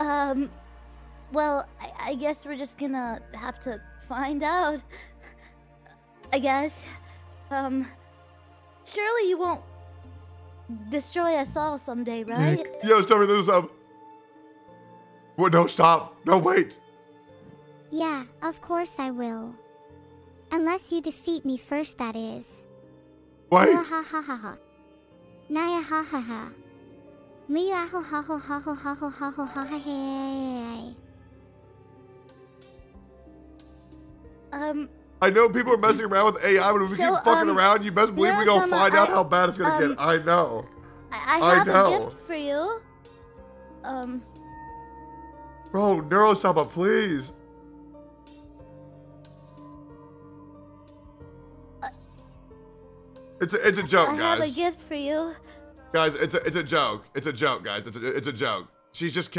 Um, well, I, I guess we're just gonna have to find out. I guess. Um, surely you won't destroy us all someday, right? Nick, yes, tell me this up. What? No, stop. No, wait. Yeah, of course I will. Unless you defeat me first, that is. Wait. Ha ha ha ha ha. Naya ha ha ha. Mia ho ha ho ha ho ha ho ha ho ha ha hey. Um, I know people are messing around with AI, but if we So, keep fucking um, around, you best believe we're gonna find out I- how bad it's gonna um, get. I know. I, I I have know. a gift for you. Um, Bro, Neurosama, please. It's a, it's a joke, I have a gift for you. Guys, it's a, it's a joke. It's a joke, guys. It's a, it's a joke. She's just